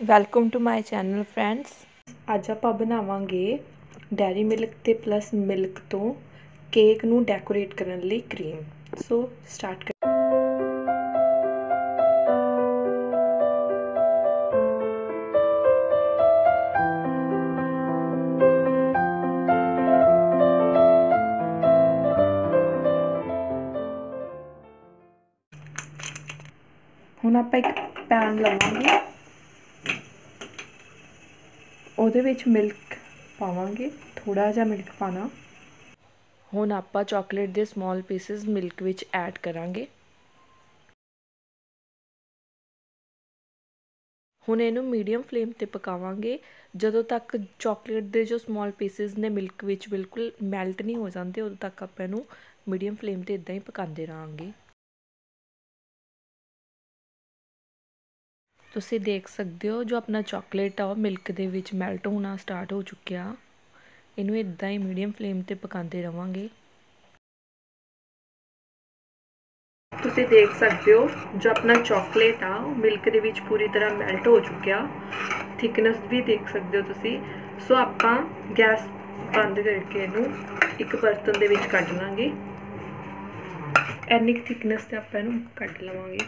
Welcome to my channel friends ਅੱਜ ਆਪਾਂ ਬਣਾਵਾਂਗੇ ਡੈਰੀ ਮਿਲਕ ਤੇ ਪਲੱਸ ਮਿਲਕ ਤੋਂ ਕੇਕ ਨੂੰ ਡੈਕੋਰੇਟ ਕਰਨ ਲਈ ਕਰੀਮ ਸੋ ਸਟਾਰਟ ਕਰ ਹੁਣ ਆਪਾਂ ਇੱਕ ਪੈਨ ਲਵਾਂਗੇ। ਉਹਦੇ ਵਿੱਚ ਮਿਲਕ ਪਾਵਾਂਗੇ ਥੋੜਾ ਜਿਹਾ ਮਿਲਕ ਪਾਣਾ। ਹੁਣ ਆਪਾਂ ਚਾਕਲੇਟ ਦੇ ਸਮਾਲ ਪੀਸਸ ਮਿਲਕ ਵਿੱਚ ਐਡ ਕਰਾਂਗੇ। ਹੁਣ ਇਹਨੂੰ ਮੀਡੀਅਮ ਫਲੇਮ ਤੇ ਪਕਾਵਾਂਗੇ। ਜਦੋਂ ਤੱਕ ਚਾਕਲੇਟ ਦੇ ਜੋ ਸਮਾਲ ਪੀਸਸ ਨੇ ਮਿਲਕ ਵਿੱਚ ਬਿਲਕੁਲ ਮੈਲਟ ਨਹੀਂ ਹੋ ਜਾਂਦੇ, ਉਦੋਂ ਤੱਕ ਆਪਾਂ ਇਹਨੂੰ ਮੀਡੀਅਮ ਫਲੇਮ ਤੇ ਇਦਾਂ ਹੀ ਪਕਾਉਂਦੇ ਰਹਾਂਗੇ। ਤੁਸੀਂ ਦੇਖ ਸਕਦੇ ਹੋ ਜੋ ਆਪਣਾ ਚਾਕਲੇਟ ਆ, ਉਹ ਮਿਲਕ ਦੇ ਵਿੱਚ ਮੈਲਟ ਹੋਣਾ ਸਟਾਰਟ ਹੋ ਚੁੱਕਿਆ। ਇਹਨੂੰ ਇਦਾਂ ਹੀ ਮੀਡੀਅਮ ਫਲੇਮ ਤੇ ਪਕਾਉਂਦੇ ਰਵਾਂਗੇ। ਤੁਸੀਂ ਦੇਖ ਸਕਦੇ ਹੋ ਜੋ ਆਪਣਾ ਚਾਕਲੇਟ ਆ, ਉਹ ਮਿਲਕ ਦੇ ਵਿੱਚ ਪੂਰੀ ਤਰ੍ਹਾਂ ਮੈਲਟ ਹੋ ਚੁੱਕਿਆ। ਥਿਕਨੈਸ ਵੀ ਦੇਖ ਸਕਦੇ ਹੋ ਤੁਸੀਂ। ਸੋ ਆਪਾਂ ਗੈਸ ਬੰਦ ਕਰਕੇ ਇਹਨੂੰ ਇੱਕ ਬਰਤਨ ਦੇ ਵਿੱਚ ਕੱਢ ਲਾਂਗੇ। ਐਨੀ ਥਿਕਨੈਸ ਤੇ ਆਪਾਂ ਇਹਨੂੰ ਕੱਢ ਲਵਾਂਗੇ।